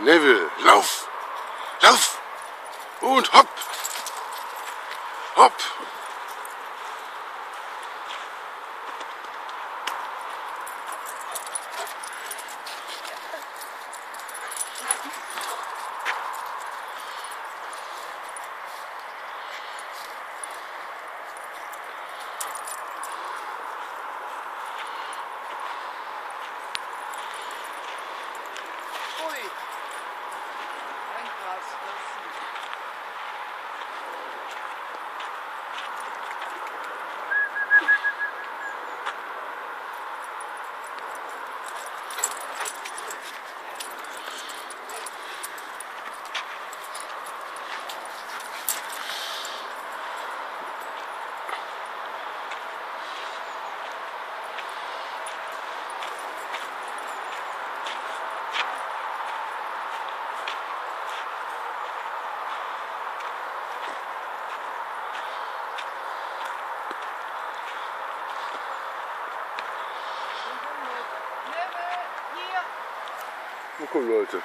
Neville, lauf! Lauf! Und hopp! Hopp! Na guck Leute.